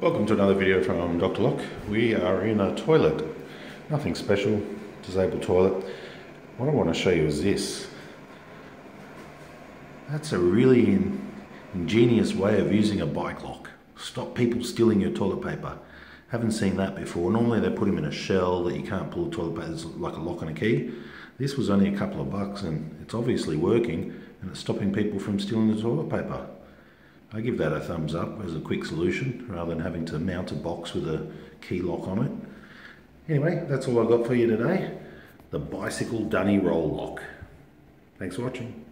Welcome to another video from Dr. Lock. We are in a toilet. Nothing special, disabled toilet. What I want to show you is this. That's a really ingenious way of using a bike lock. Stop people stealing your toilet paper. Haven't seen that before. Normally they put them in a shell that you can't pull the toilet paper, it's like a lock and a key. This was only a couple of bucks and it's obviously working and it's stopping people from stealing the toilet paper. I give that a thumbs up as a quick solution rather than having to mount a box with a key lock on it. Anyway, that's all I've got for you today. The Bicycle Dunny Roll Lock. Thanks for watching.